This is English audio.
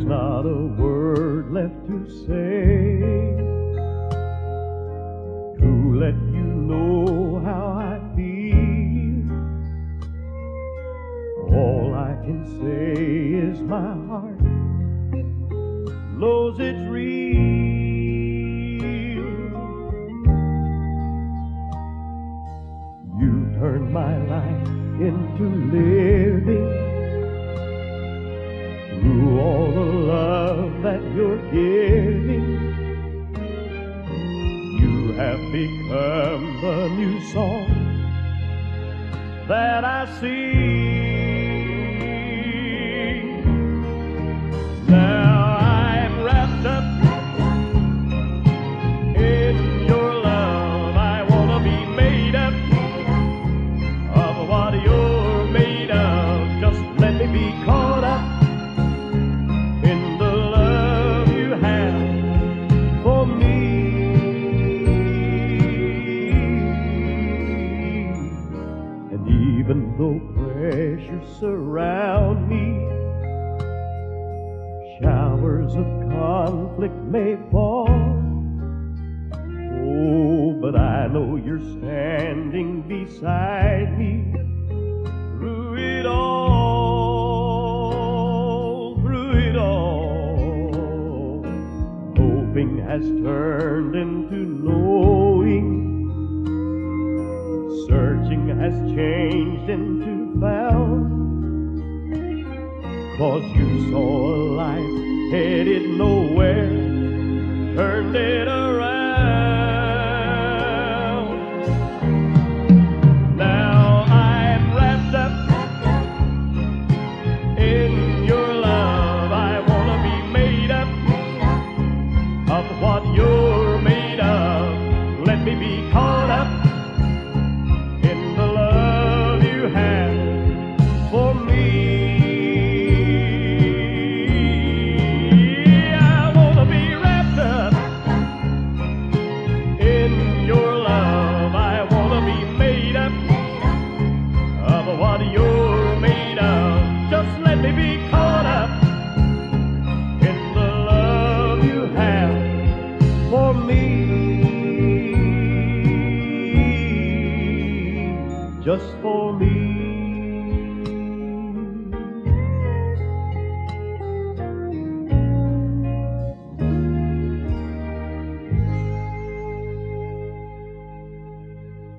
There's not a word left to say to let you know how I feel. All I can say is my heart knows it's real. You turned my life into living all the love that you're giving. You have become the new song that I sing. Though pressures surround me, showers of conflict may fall. Oh, but I know you're standing beside me through it all, through it all. Hoping has turned into knowing, searching has changed into Cause you saw a Just for me.